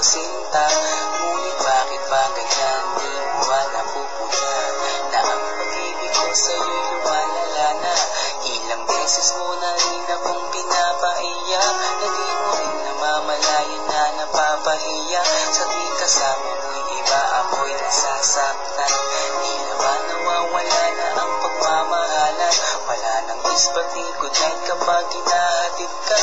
sinta Ngunit bakit ba ganyan? Di mo ba napupunan Na ang pag-ibig ko sa'yo'y lumalala na. Ilang beses mo na rin akong pinapaiya Na di mo rin namamalayan na napapahiya. Sa di kasama mo'y iba ako'y nasasaktan. Tila ba nawawala na ang pagmamahalan? Wala nang ni good night kapag hinahatid ka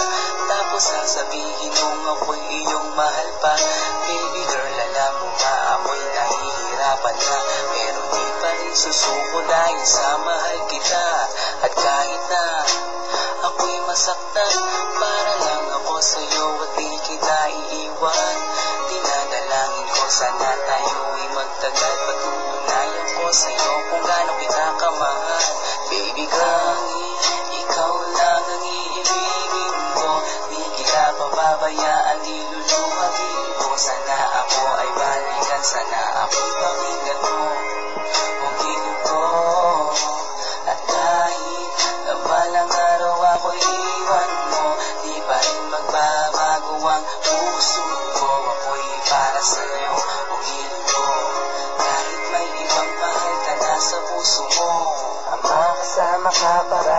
Tapos sasabihin mong ako'y iyong mahal pa. Baby girl, alam mo ba ako'y nahihirapan na? Pero di pa rin susuko dahil sa mahal kita. At kahit na ako'y masaktan Para lang ako sa'yo at di kita iiwan. Dinadalangin ko sana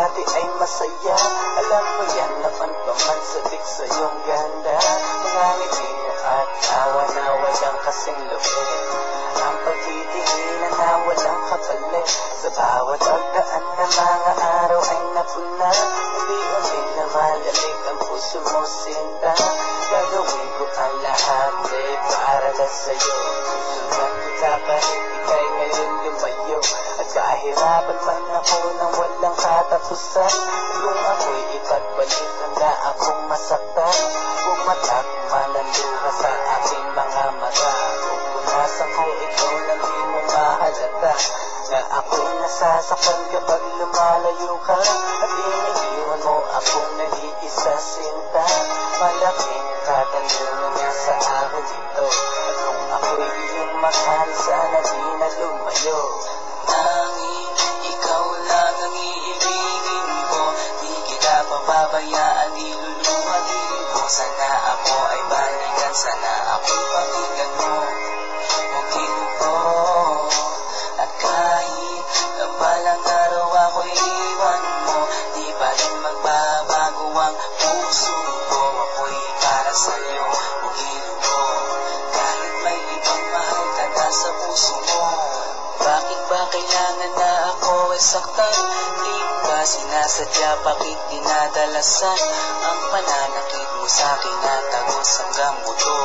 parati ay masaya. Alam mo yan naman paman sabik sa iyong ganda. Mga ngiti mo at tawa na walang kasing lupit Ang pagtitinginan na walang kapalit Sa bawat pagdaan na mga araw ay napuna. Unti-unti na malamig ang puso mo sinta. Gagawin ko ang lahat eh para lang sa'yo. Susunod kita kahit ika'y ngayon lumayo. At kahirapan man ako nang walang katapusan. Kung ako'y ipagbalik. Handa akong masaktan. Ang luha sa aking mga mata. Pupunasan ko ito na di mo mahalata. Na ako'y nasasaktan kapag lumalayo ka. At iniiwan mo akong nag-iisa Sana ako ay balikan, sana ako'y pakinggan mo. Huwagin ko. At kahit na balang araw ako'y iwan mo Di pa rin magbabago ang puso ko Ako'y para sa'yo, bakit dinadalasan? Ang pananakit mo sa akin na tagos hanggang buto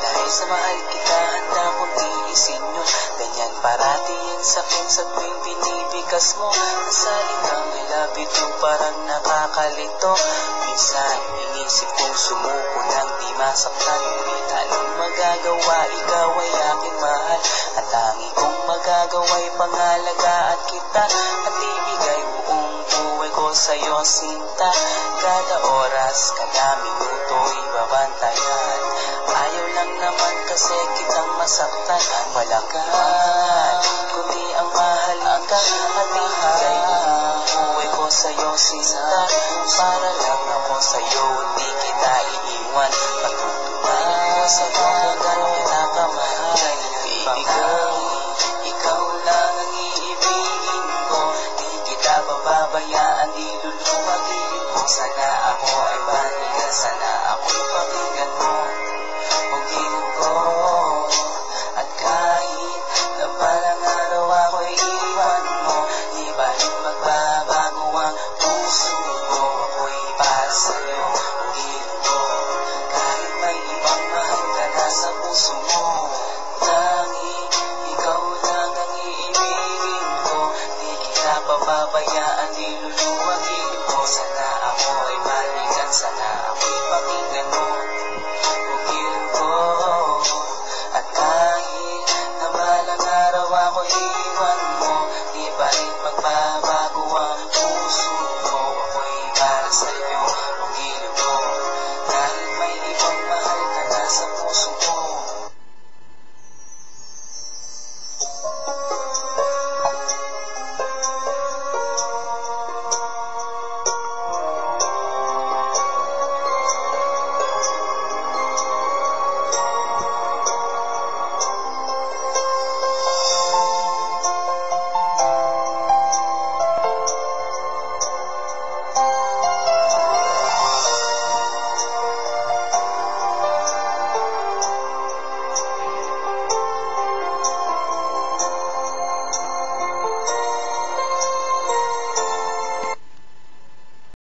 Dahil sa mahal kita handa kong tiisin yun. Ganyan parati yan sa akin sa tuwing binibigas mo. Ang salitang I love parang nakakalito. Minsan inisip kong sumuko nang di masaktan. Ngunit anong magagawa? Ikaw ay aking mahal. At tangi kong magagawa'y pangalagaan kita. At sinta Kada oras, kada minuto'y babantayan Ayaw lang naman kasi kitang masaktan Walagan, kundi ang mahal ka At ibigay buhay ko sa'yo sinta Para lang ako sa'yo, hindi kita iiwan Patutunayan ko sa'yo kung gano'n kita kamahal Baby girl, ikaw lang ang iibigin ko. Di kita pababayaan, at ilulumatingin mo sana ako. Ay balikan sana ako'y pakinggan mo pababayaan di luluwagin mo Sana ako ay balikan sana.